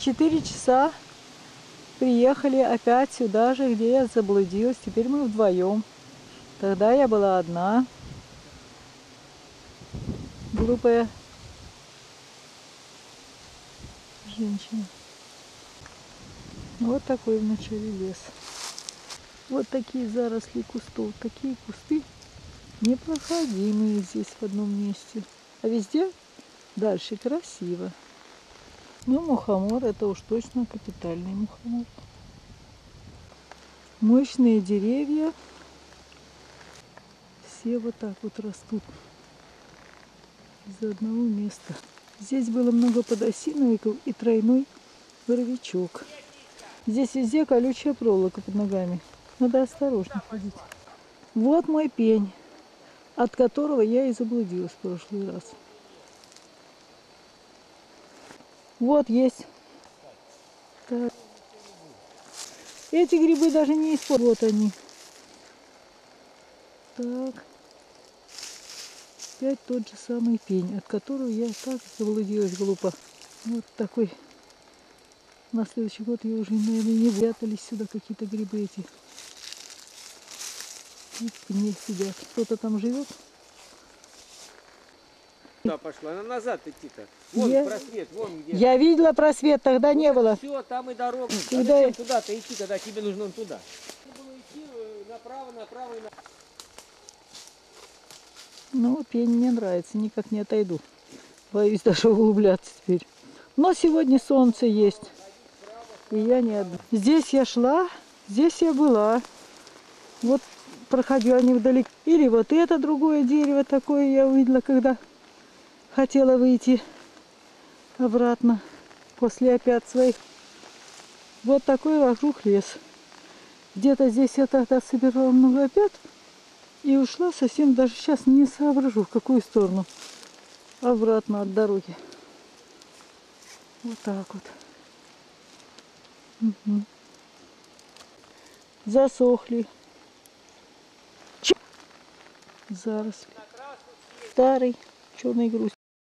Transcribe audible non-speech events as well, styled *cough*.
четыре часа приехали опять сюда же, где я заблудилась. Теперь мы вдвоем. Тогда я была одна. Глупая женщина. Вот такой в начале лес. Вот такие заросли кустов. Такие кусты непроходимые здесь в одном месте. А везде дальше красиво. Ну, мухомор это уж точно капитальный мухомор. Мощные деревья. Все вот так вот растут из одного места. Здесь было много подосиновиков и тройной боровичок. Здесь везде колючая проволока под ногами. Надо осторожно ходить. Вот мой пень, от которого я и заблудилась в прошлый раз. Вот есть. Так. Эти грибы даже не используют. Вот они. Так. Опять тот же самый пень, от которого я так заблудилась глупо. Вот такой. На следующий год я уже, наверное, не врятались сюда какие-то грибы эти. И в пне сидят. Кто-то там живет. Куда пошла? Она назад идти-то. Вон Я- просвет, вон где. Я видела просвет, тогда не было. Все, там и дорога. А *clears throat* Куда зачем туда-то идти, когда тебе нужно туда? Было идти э, направо, направо и на... Ну, пень мне нравится, никак не отойду. Боюсь даже углубляться теперь. Но сегодня солнце есть. И я не одна. Здесь я шла, здесь я была. Вот проходила невдалеко. Или вот это другое дерево такое я увидела, когда хотела выйти обратно после опять своих. Вот такой вокруг лес. Где-то здесь я тогда собирала много опят. И ушла совсем, даже сейчас не соображу, в какую сторону. Обратно от дороги. Вот так вот. Мгм. Засохли. Заросли. Старый черный груз.